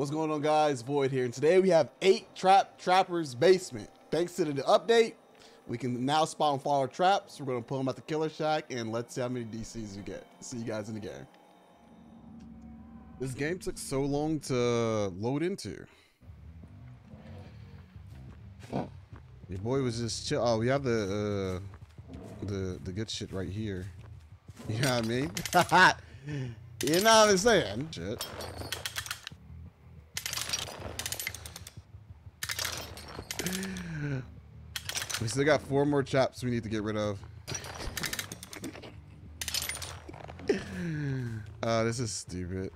What's going on guys, Void here, and today we have 8 Trap Trappers Basement. Thanks to the update, we can now spawn follower traps. We're going to pull them at the Killer Shack, and let's see how many DCs we get. See you guys in the game. This game took so long to load into. Your boy was just chill. Oh, we have the uh, the the good shit right here. You know what I mean? you know what I'm saying? Shit. We still got four more chops we need to get rid of. uh, this is stupid.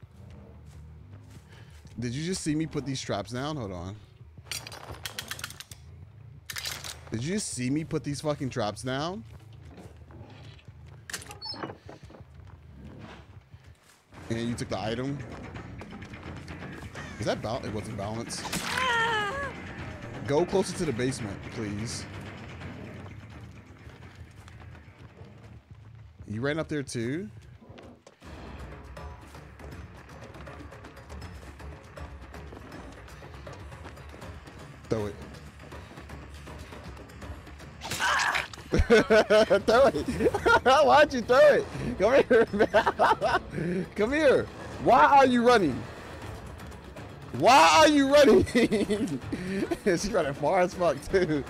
Did you just see me put these traps down? Hold on. Did you just see me put these fucking traps down? And you took the item? Is that balance? It wasn't balance. Go closer to the basement, please. You ran up there too? Throw it. throw it. Why'd you throw it? Come here. Come here. Why are you running? Why are you running? She's running far as fuck too.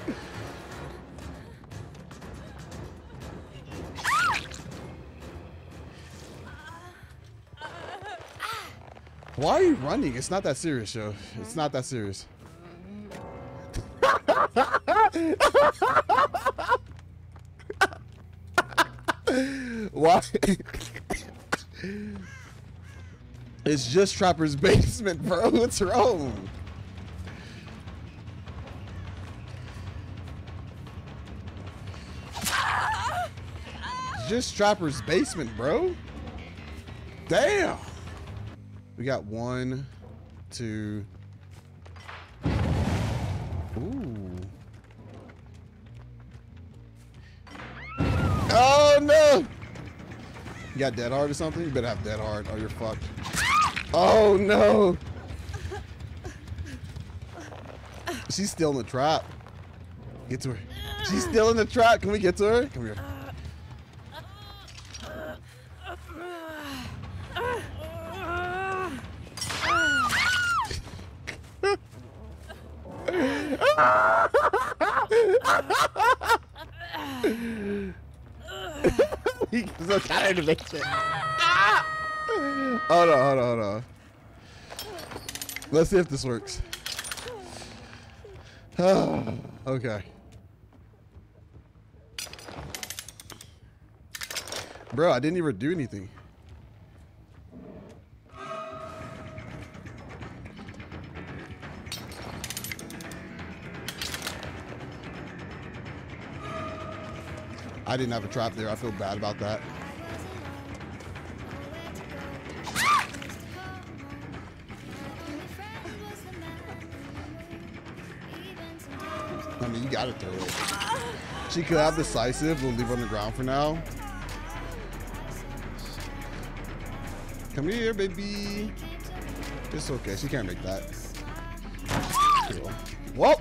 Why are you running? It's not that serious, yo. It's not that serious. Why? it's just Trapper's basement, bro. What's wrong? It's just Trapper's basement, bro. Damn. We got one, two. Ooh. Oh no! You got dead hard or something? You better have dead hard or you're fucked. Oh no! She's still in the trap. Get to her. She's still in the trap. Can we get to her? Come here. He's so tired of it. Hold on, hold on, hold on. Let's see if this works. okay. Bro, I didn't even do anything. I didn't have a trap there. I feel bad about that. I mean, you gotta throw it. She could have decisive. We'll leave on the ground for now. Come here, baby. It's okay. She can't make that. Cool. Well,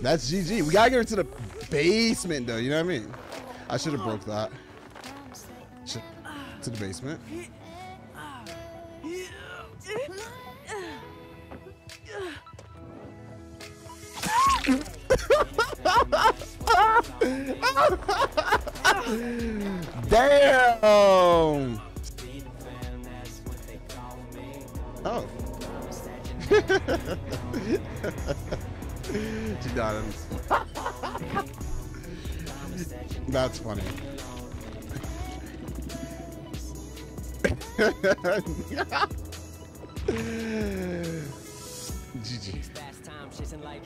that's GG. We gotta get her to the basement, though. You know what I mean? I should have broke that. To the basement. Damn! Oh. she got him. That's funny. GG.